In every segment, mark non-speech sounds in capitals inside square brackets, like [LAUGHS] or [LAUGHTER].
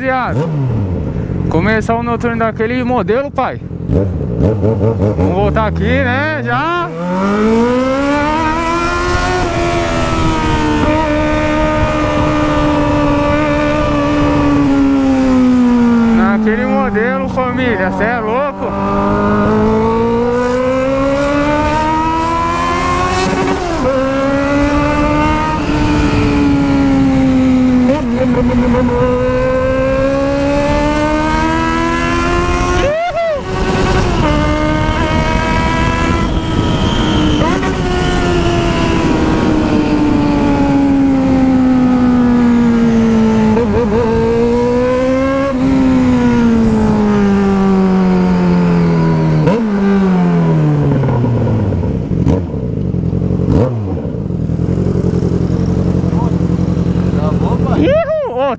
rapaziada. Começar o noturno daquele modelo, pai. Vamos voltar aqui, né? Já. Naquele modelo, família. Cê é louco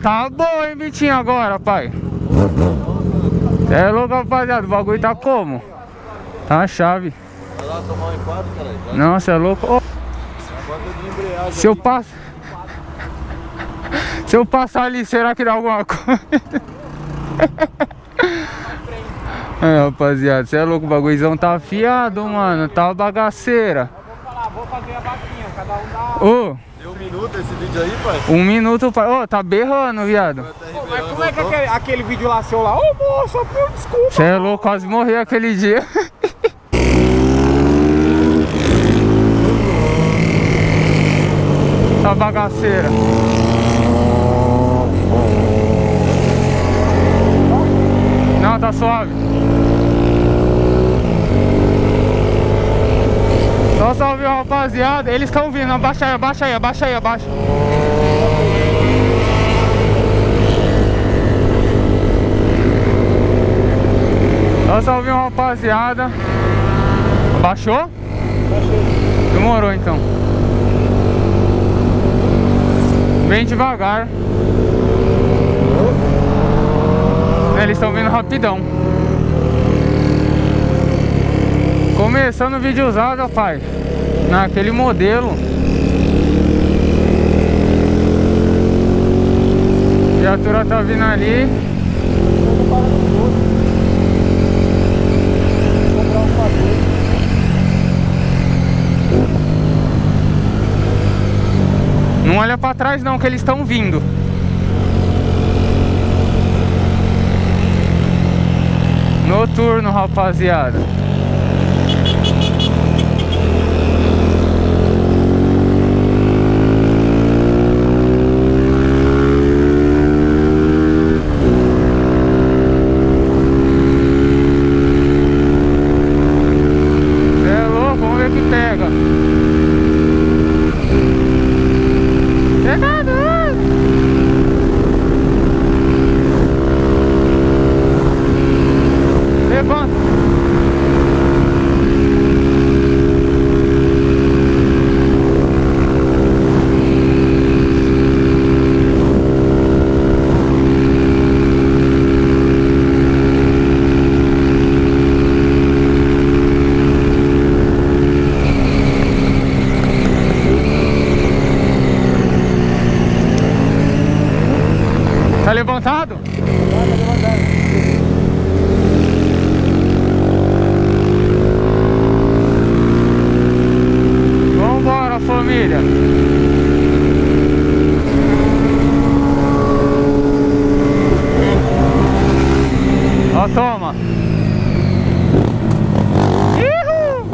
tá agora, pai. É louco, rapaziada. O bagulho tá como? Tá a chave. Vai lá tomar um enquadro, caralho. Nossa, é louco. Embreagem. se eu passo. Se eu passar ali, será que dá alguma [LAUGHS] coisa? É, rapaziada, você é louco, o bagulhozão tá afiado, mano. Tá bagaceira. Vou fazer a vaquinha, cada um dá. Ô, Deu um minuto esse vídeo aí, pai? um minuto, pai. Ô, tá berrando, viado. Como é que aquele, aquele vídeo lá seu lá? Ô moço, pô, desculpa. Você é louco, quase morri aquele dia. [LAUGHS] tá bagaceira. Não, tá suave. Só salve, rapaziada. Eles estão vindo. Abaixa aí, abaixa aí, abaixa aí, abaixa. Só salve, rapaziada. Baixou? Demorou então. Bem devagar. Eles estão vindo rapidão. Começando o vídeo usado, pai. Naquele modelo. A viatura tá vindo ali. Não olha pra trás não, que eles estão vindo. Noturno, rapaziada. É louco, vamos ver o que pega. Pegador! Levanta. Tá levantado? Vambora, família. Ó, toma. Ihu!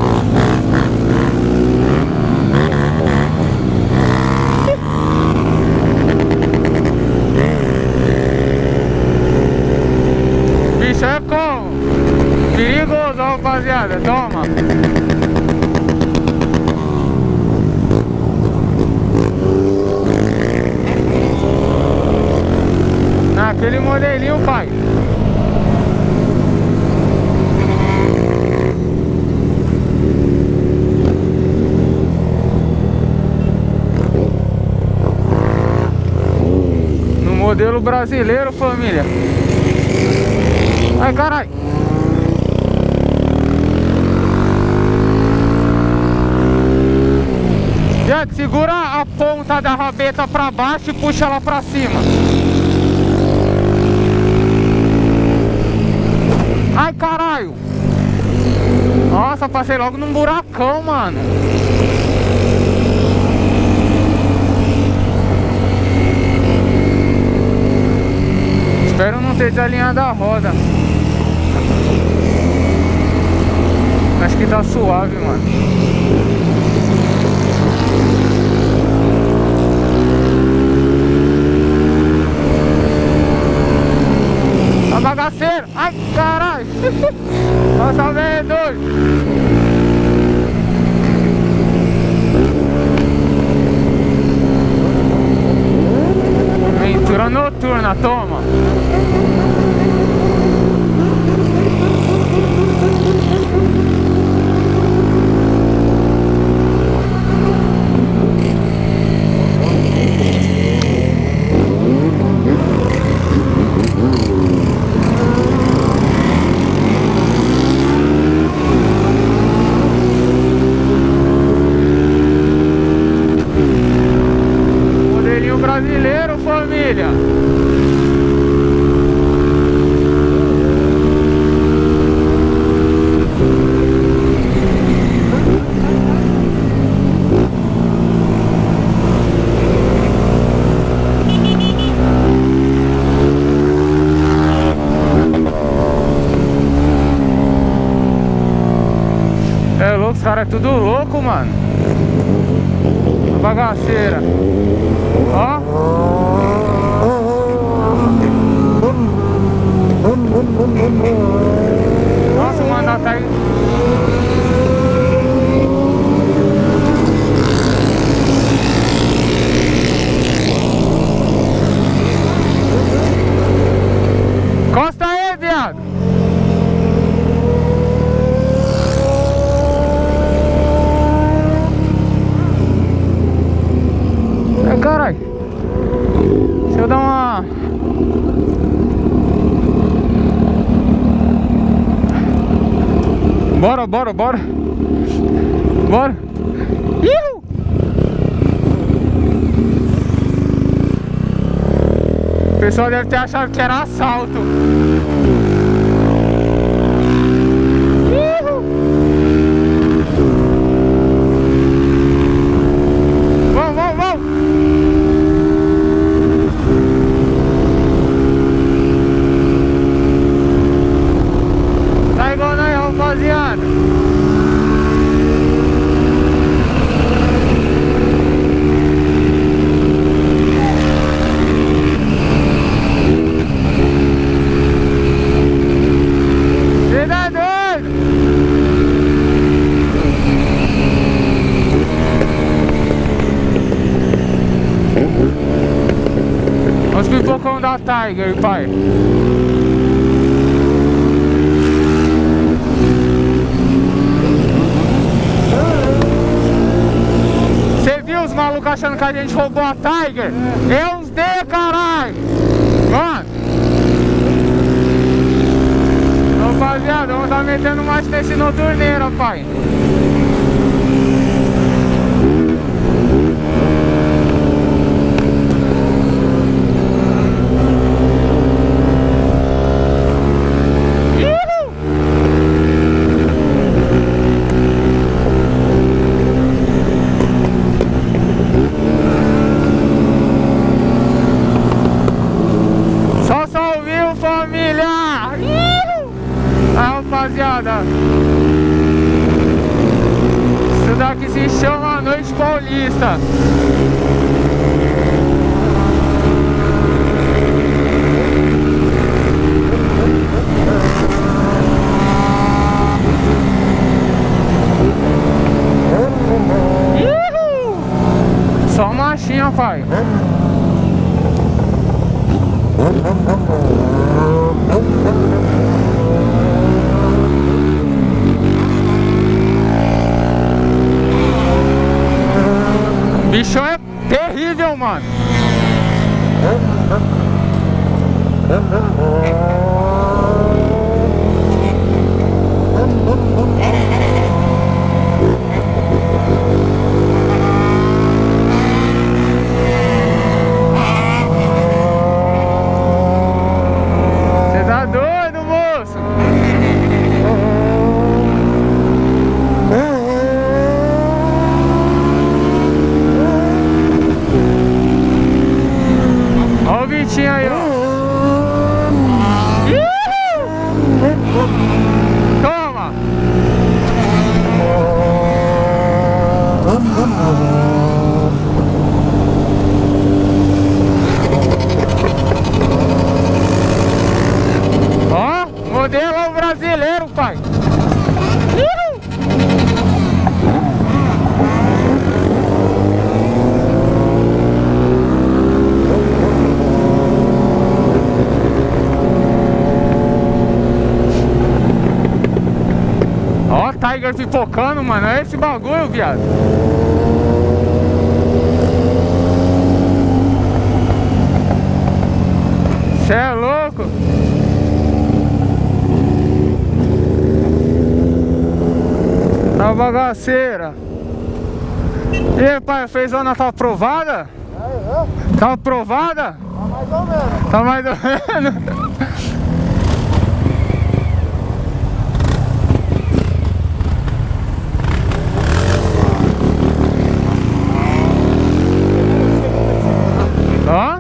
Bicho é como? Perigoso, rapaziada. Toma. Naquele modelinho, pai. No modelo brasileiro, família. Ai, carai. Gente, segura a ponta da rabeta pra baixo e puxa ela pra cima. Ai, caralho. Nossa, passei logo num buracão, mano. Espero não ter desalinhado a roda. Acho que tá suave, mano. A bagaceira! Ai, caralho! [LAUGHS] Nossa, velho é doido! Aventura noturna, toma! Modelinho brasileiro, família. É louco, os caras é tudo louco, mano. Bagaceira. Ó. Nossa, o mandato tá aí. Costa aí, viado. Ai, caralho. Deixa eu dar uma. Bora, bora, bora. Bora. Ihu! O pessoal deve ter achado que era assalto. Ihu! Vamos, vamos, vamos! Tá igual nós, rapaziada. Cê tá doido? Olha os pipocão da Pai. Você viu os malucos achando que a gente roubou a Tiger? É uns D, caralho! Mano! Rapaziada, vamos tá metendo mais nesse noturneiro, pai. Tiger pipocando, mano. É esse bagulho, viado. Cê é louco? Tá bagaceira. E aí, pai, fez zona tá aprovada? Tá aprovada? Mais ou menos. Tá mais ou menos. Ó.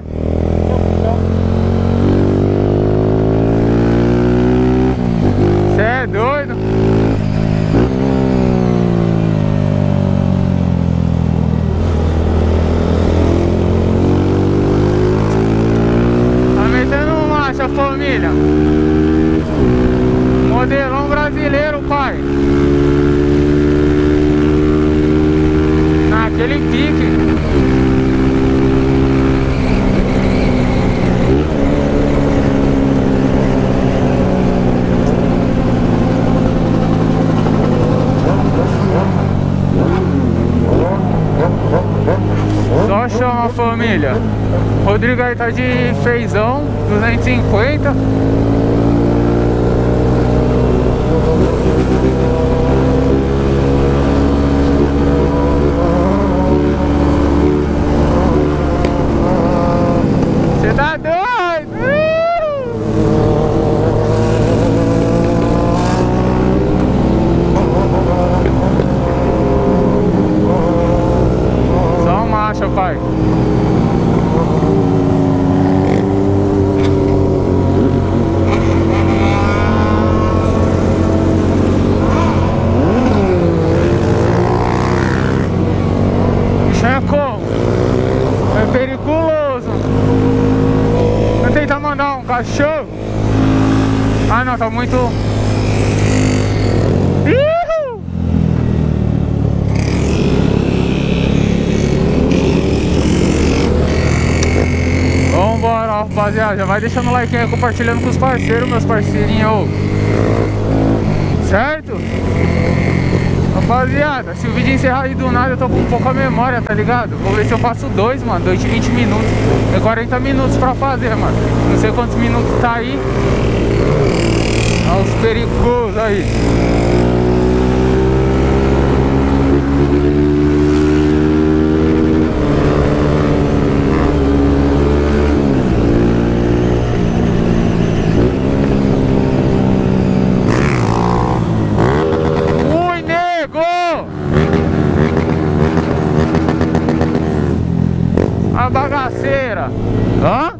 Cê é doido? Tá metendo marcha, família. Modelão brasileiro, pai. Naquele pique. Só chama família. Rodrigo aí tá de feizão, 250. Você tá doido? Só marcha, pai. Isso é como? É perigoso. Vou tentar mandar um cachorro. Ah não, tá muito. Ihu! Vambora, rapaziada. Já vai deixando o like aí, compartilhando com os parceiros, meus parceirinhos. Certo? Rapaziada, se o vídeo encerrar aí do nada, eu tô com pouca memória, tá ligado? Vou ver se eu faço dois, mano. Dois de 20 minutos. É 40 minutos pra fazer, mano. Não sei quantos minutos tá aí. Olha os perigosos aí. Ui, nego! A bagaceira. Hã?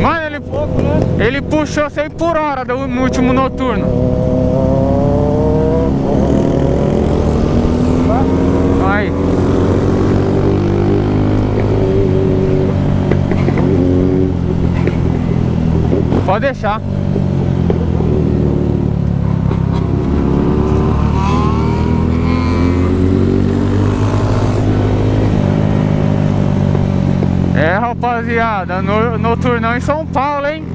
Mano, ele, ele puxou 100 por hora do- último noturno. Aí. Pode deixar. É, rapaziada, no, noturnão em São Paulo, hein?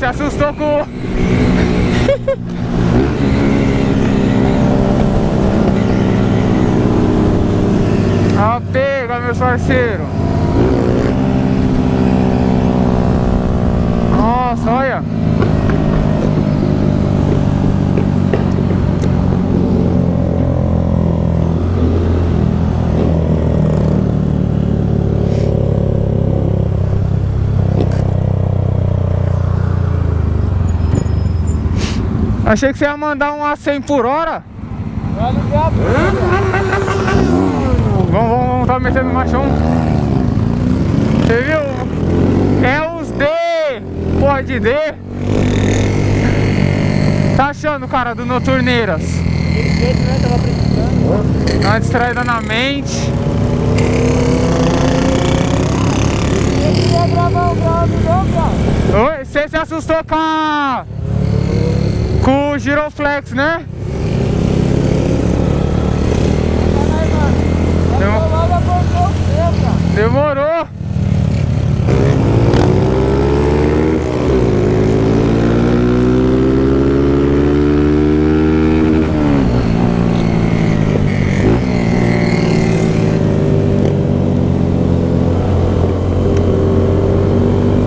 se assustou com... [LAUGHS] ah, pega, meus parceiros. Nossa, olha. Achei que você ia mandar um a 100 por hora. Vamos, vamos, vamos, tá metendo machão. Você viu? É os D, porra de D. Tá achando, cara, do Noturneiras? Dá uma distraída na mente. Oi, você se assustou com a... Com o giroflex, né? Demorou.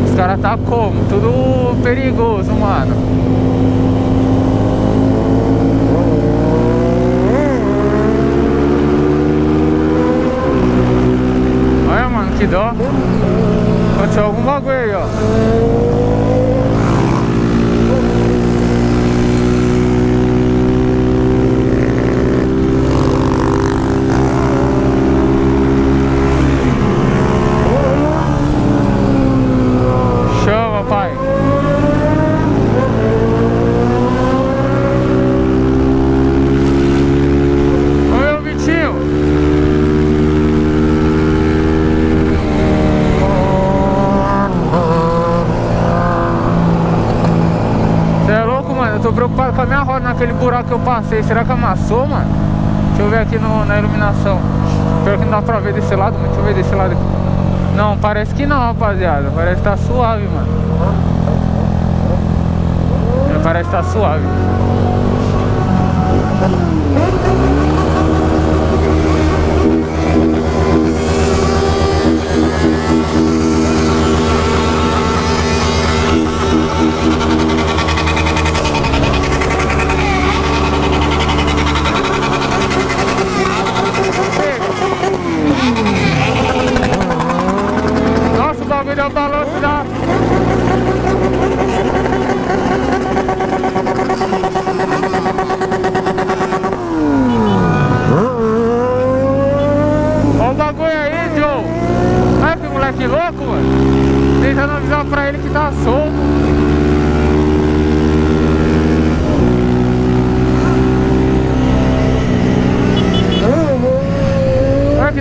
Os caras tá como? Tudo perigoso, mano. Olha, mano, que dó. Aconteceu algum bagulho aí, ó. Chama, pai. Oi, ô Vitinho. Você é louco, mano? Eu tô preocupado com a minha roda naquele buraco que eu passei. Será que amassou, mano? Deixa eu ver aqui no- na iluminação. Pior que não dá pra ver desse lado, mas deixa eu ver desse lado aqui. Não, parece que não, rapaziada. Parece que tá suave, mano. Parece que tá suave.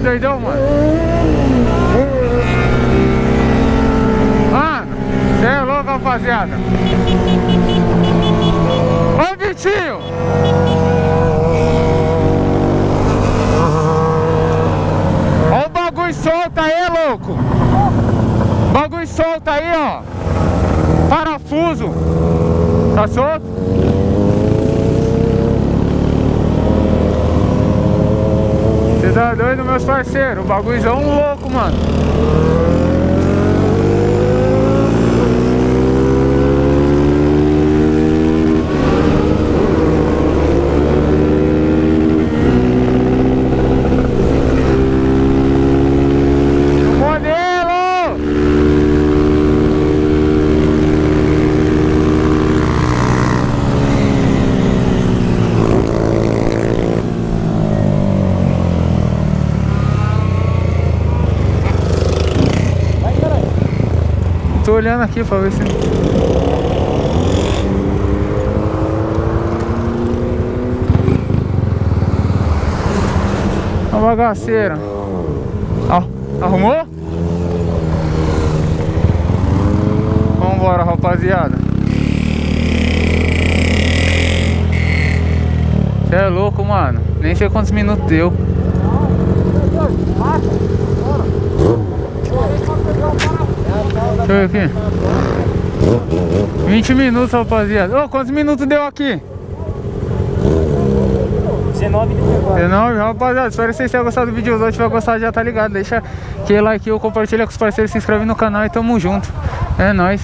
Doidão, mano. Mano, você é louco, rapaziada. Ô, Vitinho. Ó o bagulho solto aí, louco. Bagulho solto aí, ó. Parafuso. Tá solto? Você tá doido, meus parceiros? O bagulhozão louco, mano. Modelo! Tô olhando aqui pra ver se. A bagaceira. Ó, arrumou? Vambora, rapaziada. Você é louco, mano. Nem sei quantos minutos deu. Deixa eu ver aqui. 20 minutos, rapaziada. Ô, quantos minutos deu aqui? 19 de februário. 19, rapaziada, espero que vocês tenham gostado do vídeo. Se tiver gostado, já tá ligado. Deixa aquele like, compartilha com os parceiros, se inscreve no canal e tamo junto. É nóis.